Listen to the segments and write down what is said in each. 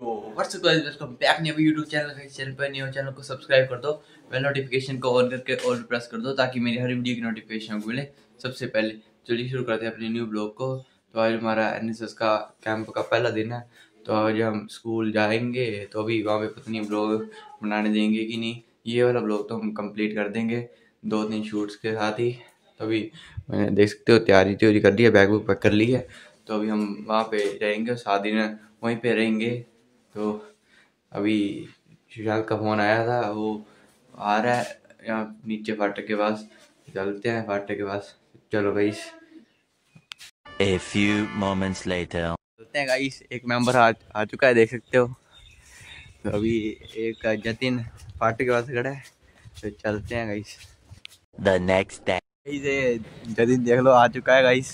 तो what's up guys, welcome back new YouTube channel. है channel पर न्यू चैनल को सब्सक्राइब कर दो, बेल नोटिफिकेशन को ऑन करके ऑल प्रेस कर दो, ताकि मेरी हर वीडियो की नोटिफिकेशन आपको मिले। सबसे पहले, चलिए शुरू करते हैं अपने न्यू ब्लॉग को। तो आज हमारा एनएसएस का कैंप का पहला दिन है। तो आज हम स्कूल जाएँगे तो अभी वहाँ पे पता नहीं ब्लॉग बनाने देंगे कि नहीं। ये वाला ब्लॉग तो हम कंप्लीट कर देंगे, दो तीन शूट्स के साथ ही। तो अभी मैंने देख सकते हो, तैयारी त्योरी कर ली है बैग बुक पैक कर ली है। तो अभी हम वहाँ पे रहेंगे सात दिन वहीं पे रहेंगे। तो अभी सुशांत का फ़ोन आया था वो आ रहा है यहाँ नीचे फाटक के पास। चलते हैं फाटक के पास। चलो guys A few moments later. चलते हैं गाइस एक मेंबर आ आ चुका है देख सकते हो। तो अभी एक जतिन फाटक के पास खड़ा है। तो चलते हैं guys The next day. Guys ये जतिन देख लो आ चुका है गाइस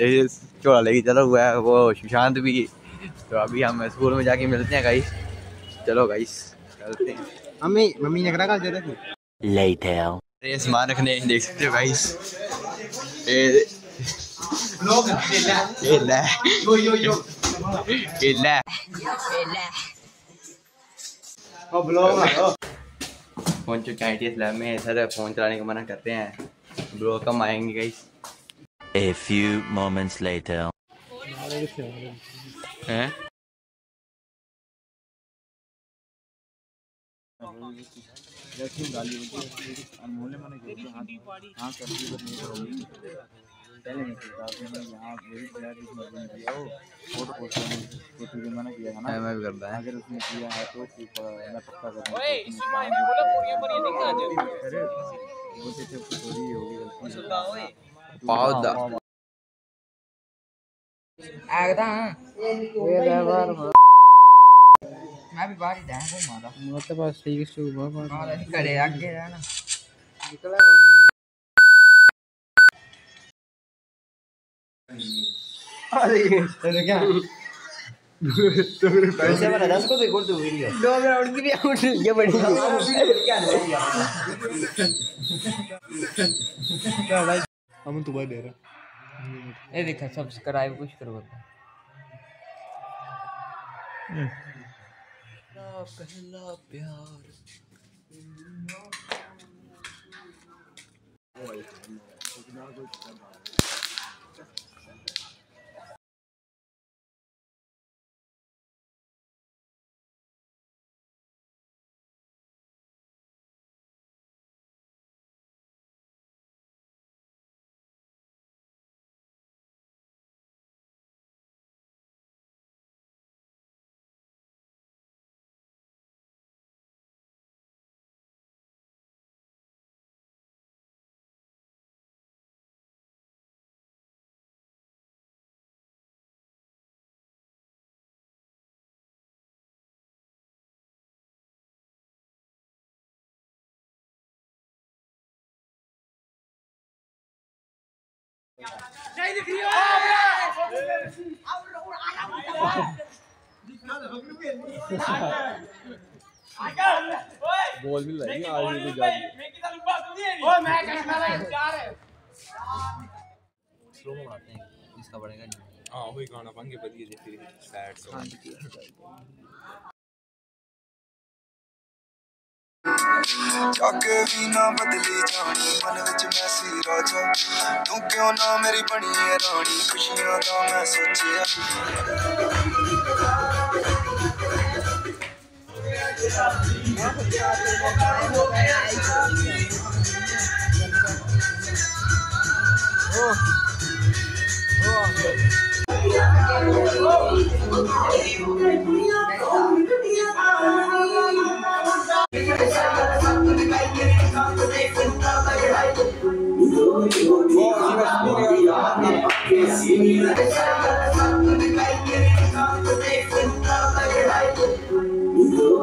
ये चोला लेके चला हुआ है। वो सुशांत भी तो अभी हम स्कूल में जाके मिलते हैं गाइस चलो गाइस चलते हैं. मम्मी मम्मी ने करा जरा की Later. ये सामान रखने देख सकते हो गाइस ये लोग ये ले। यो यो यो। ये ले। ओ। ब्लॉग फ़ोन चुके हैं टी लैब में। सर फ़ोन चलाने का मना करते हैं। ब्रो कम आएँगे guys A few moments later. हैं? मैं भी करता है। अगर उसने किया है तो मैं पक्का करूँगा। ओए इसमें मैंने बोला मुर्गे पर ये नहीं आ अरे वो तो थोड़ी होगी गलती पाव दा आगदा। मैं। भी बाहर ही जाऊँ को मारा मतलब पास ठीक से बाबा मारा करे आगे रहना। अरे। तेरे क्या? पैसे वाला 10 को भी कर दो वीडियो दो राउंड की भी आउट ये बड़ी। हम तो दे रहा ये देखा सब्सक्राइब कुछ करो पहला प्यार बॉल मिल रही है आज भी जा स्लो में बनाते हैं। इसका बढ़ेगा नहीं। हाँ वही गाना पंगे बदिए देते हैं सैड सॉन्ग ਜੱਗ ਵੀ ਨਾ ਬਦਲੀ ਜਾਣੀ ਮਨ ਵਿੱਚ ਮੈਂ ਸੀ ਰਾਜਾ ਤੂੰ ਕਿਉਂ ਨਾ ਮੇਰੀ ਬਣੀ ਏ ਰਾਣੀ ਖੁਸ਼ੀਆਂ ਦਾ ਮੈਂ ਸੋਚਿਆ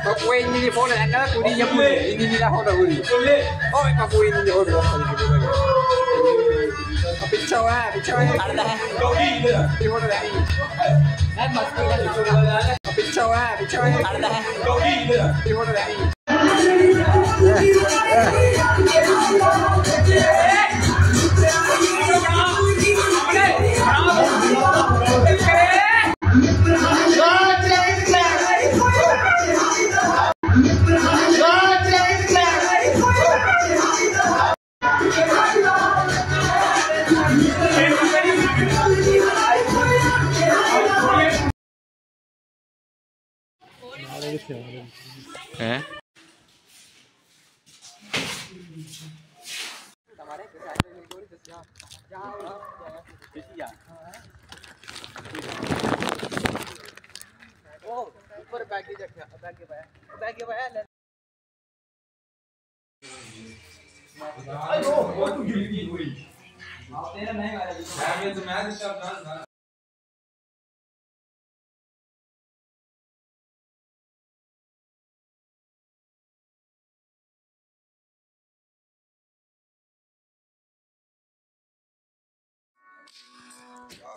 Kapuin ini di foto, anda kudi yang kudi, ini di lahor kudi. Oh, kapuin ini di foto. Picau ah, picau ah. Ada. Di foto lagi. Dan masuk. Pichoa, pichoa. Di mana dah? Ni. Eh mesti dah. Picture ah, picture ah. Ada dah. Di phone dah ni. हैं ऊपर baggage रखा bag पाया bag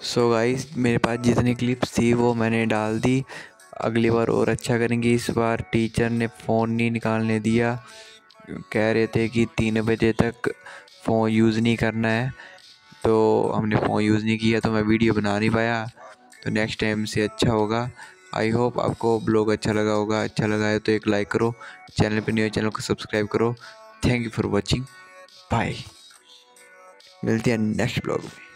so guys मेरे पास जितनी clips थी वो मैंने डाल दी। अगली बार और अच्छा करेंगे। इस बार टीचर ने फ़ोन नहीं निकालने दिया। कह रहे थे कि तीन बजे तक फ़ोन यूज़ नहीं करना है। तो हमने फ़ोन यूज़ नहीं किया तो मैं वीडियो बना नहीं पाया। तो नेक्स्ट टाइम से अच्छा होगा। आई होप आपको ब्लॉग अच्छा लगा होगा। अच्छा लगा है तो एक लाइक करो। चैनल पर न्यू चैनल को सब्सक्राइब करो। Thank you for watching bye मिलते हैं नेक्स्ट ब्लॉग में।